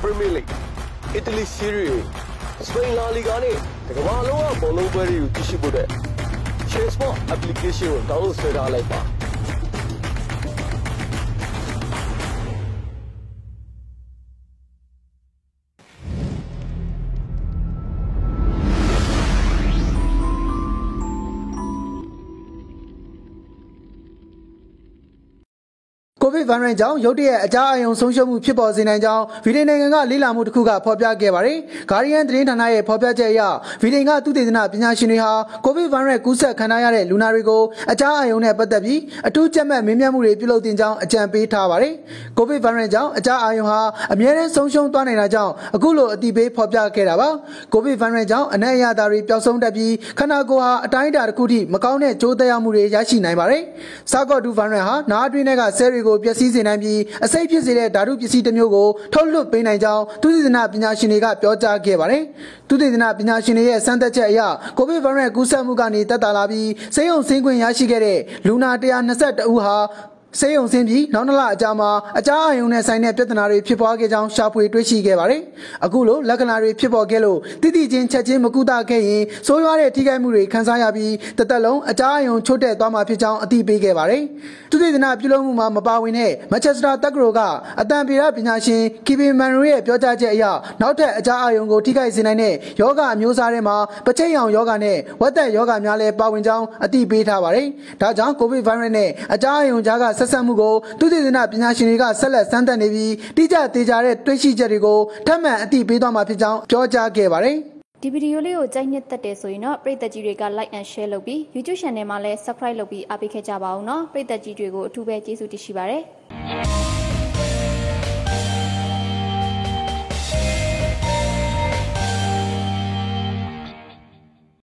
Italian Premier League Italy Serie A စပိန်လာလီဂါနဲ့ကမ္ဘာလုံးက ဘောလုံးပွဲတွေကိုသိရှိဖို့တဲ့ Chase Sport application ကို download ဆွဲထားလိုက်ပါ ကိုဗစ်ဗိုင်းရပ်စ်ကြောင့်ရုတ်တရက်အကြအယုံဆုံးရှုံးမှုဖြစ်ပေါ်စေနိုင်ကြောင်းဗီဒီနိုင်ငံကလေ့လာမှုတစ်ခုကဖော်ပြခဲ့ပါတယ်။ Guardian သတင်းဌာနရဲ့ဖော်ပြချက်အရဗီဒီကသုတေသနပညာရှင်တွေဟာကိုဗစ်ဗိုင်းရပ်စ်ကူးစက်ခံရတဲ့လူနာတွေကိုအကြအယုံနဲ့ပတ်သက်ပြီးအထူးကြက်မှတ်မေးမြန်းမှုတွေပြုလုပ်တင်ကြောင်းအကြံပေးထားပါတယ်။ကိုဗစ်ဗိုင်းရပ်စ်ကြောင့်အကြအယုံဟာအမြဲတမ်းဆုံးရှုံးသွားနိုင်တာကြောင့်အခုလိုအတိပေးဖော်ပြခဲ့တာပါ။ကိုဗစ်ဗိုင်းရပ်စ်ကြောင့်အနက်အရသာတွေပျောက်ဆုံးတတ်ပြီးခန္ဓာကိုယ်ဟာအတိုင်းအတာတစ်ခုထိမကောင်းတဲ့ကြိုးသက်ရောက်မှုတွေရရှိနိုင်ပါတယ်။စာကော့ဒူဗိုင်းရပ်စ်ဟာနားအတွင်းထဲကဆဲတွေကိုပျက်စီးစေနိုင်ပြီးအစိတ်ဖြစ်စေတဲ့ဓာတုပစ္စည်းတစ်မျိုးကိုထုတ်လွှတ်ပေးနိုင်ကြောင်းသုတေသနပညာရှင်တွေကပြောကြားခဲ့ပါတယ်။သုတေသနပညာရှင်တွေရဲ့စမ်းသပ်ချက်အရကိုဗစ်ဗိုင်းရပ်စ်ကူးစက်မှုကနေတက်တာလာပြီးဆေးရုံဆင်းခွင့်ရရှိခဲ့တဲ့လူနာ122ဦးဟာ ဆေးရုံဆင်းပြီးနောက်နှစ်လအကြာမှာအကြအယုံနဲ့ဆိုင်တဲ့ပြဿနာတွေဖြစ်ပွားခဲ့ကြောင်းရှာဖွေတွေ့ရှိခဲ့ပါတယ်။အခုလိုလက္ခဏာတွေဖြစ်ပေါ်ခဲ့လို့တိတိချင်းချက်ချင်းမကူတာခဲ့ရင်ဆိုးရွားတဲ့ထိခိုက်မှုတွေခံစားရပြီးတသက်လုံးအကြအယုံချို့တဲ့သွားမှာဖြစ်ကြောင်းအသိပေးခဲ့ပါတယ်။သူသေသနာပြုလုပ်မှုမှာမပါဝင်တဲ့မန်ချက်စတာတက္ကသိုလ်ကအတန်ပေရပညာရှင်ကီဗင်မန်ရိုရဲ့ပြောကြားချက်အရနောက်ထပ်အကြအယုံကိုထိခိုက်စေနိုင်တဲ့ယောဂအမျိုးအစားတွေမှာပချိတ်ရောင်ယောဂနဲ့ဝက်သက်ယောဂများလည်းပါဝင်ကြောင်းအသိပေးထားပါတယ်။ဒါကြောင့်ကိုဗစ်ဗိုင်းရပ်စ်နဲ့အကြအယုံကြားကဆက်ဆက်မှုကိုသူသေသနာပညာရှင်တွေကဆက်လက်စမ်းသပ်နေပြီးတိကျသေးကြတဲ့တွေ့ရှိချက်တွေကိုထပ်မံအသိပေးသွားမှာဖြစ်ကြောင်းပြောကြားခဲ့ပါတယ်။ဒီဗီဒီယိုလေးကိုကြိုက်နှစ်သက်တယ်ဆိုရင်တော့ပရိသတ်ကြီးတွေက like and share လုပ်ပြီး YouTube channel မှာလည်း subscribe လုပ်ပြီးအားပေးခဲ့ကြပါအောင်နော်ပရိသတ်ကြီးတွေကိုအထူးပဲကျေးဇူးတင်ရှိပါတယ်